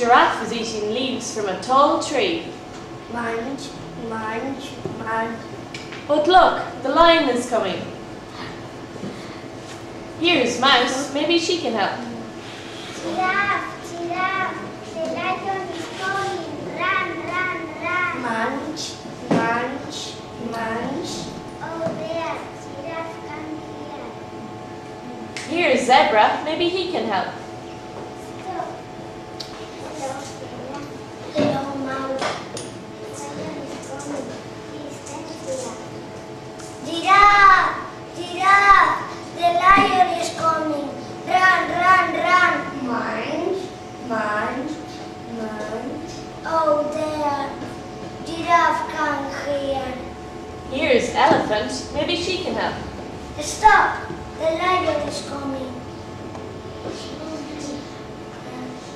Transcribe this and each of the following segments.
Giraffe is eating leaves from a tall tree. Munch, munch, munch. But look, the lion is coming. Here's Mouse. Maybe she can help. Giraffe, giraffe, the lion is coming. Run, run, run. Munch, munch, munch. Oh, there, giraffe come here. Here's Zebra. Maybe he can help. Stop. Hello, giraffe. Hello, mouse. The lion is coming. Please stand here. Giraffe, giraffe, the lion is coming. Run, run, run. Munch, munch, munch. Oh, there, giraffe come here. Here's Elephant. Maybe she can help. Stop! The lion is coming.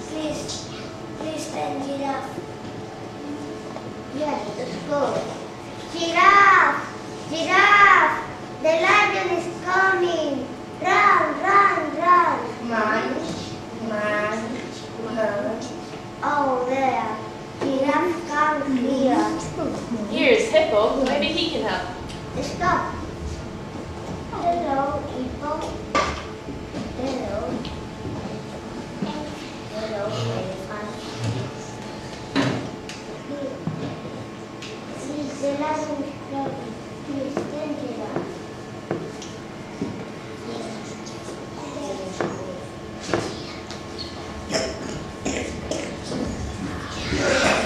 Please, please stand giraffe. Yes, let's go. Giraffe! Giraffe! The lion is coming. Run, run, run. Munch, munch, munch. Oh, there. Giraffe come here. Here's Hippo. Maybe he can help. Stop. Hello, hippo. Hello. Hello, elephant. Please, the lion is coming. Please, stand here.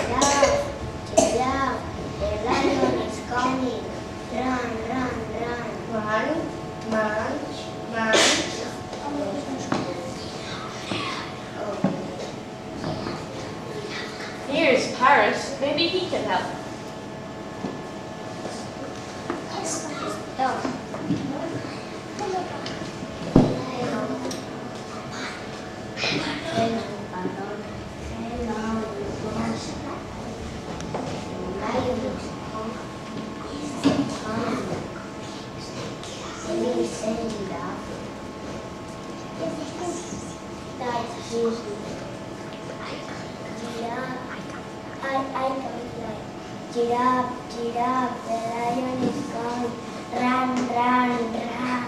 Giraffe, giraffe, the lion is coming. Run, run, run. Munch, munch, munch. Here's Paris. Maybe he can help. Stop. Giraffe, giraffe, the lion is gone. Run, run, run.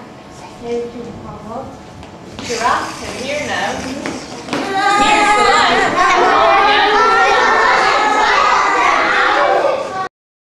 Giraffe can hear now.